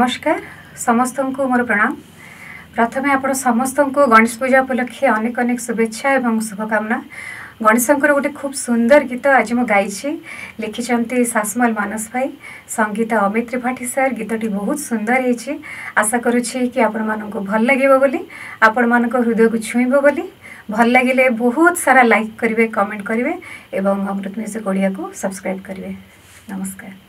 ନମସ୍କାର ସମସ୍ତଙ୍କୁ ମୋର ପ୍ରଣାମ ପ୍ରଥମେ ଆପଣ ସମସ୍ତଙ୍କୁ ଗଣେଶ ପୂଜା ଉପଲକ୍ଷେ ଅନେକ ଅନେକ ଶୁଭେଚ୍ଛା ଏବଂ ଶୁଭକାମନା ଗଣେଶଙ୍କର ଗୋଟେ ଖୁବ୍ ସୁନ୍ଦର ଗୀତ ଆଜି ମୁଁ ଗାଇଛି ଲେଖିଛନ୍ତି ଶାସମଲ ମାନସ ଭାଇ ସଙ୍ଗୀତ ଅମିତ ତ୍ରିପାଠୀ ସାର୍ ଗୀତଟି ବହୁତ ସୁନ୍ଦର ହେଇଛି ଆଶା କରୁଛି କି ଆପଣମାନଙ୍କୁ ଭଲ ଲାଗିବ ବୋଲି ଆପଣମାନଙ୍କ ହୃଦୟକୁ ଛୁଇଁବ ବୋଲି ଭଲ ଲାଗିଲେ ବହୁତ ସାରା ଲାଇକ୍ କରିବେ କମେଣ୍ଟ କରିବେ ଏବଂ ଅମୃତ ମ୍ୟୁଜିକ୍ ଓଡ଼ିଆକୁ ସବସ୍କ୍ରାଇବ୍ କରିବେ ନମସ୍କାର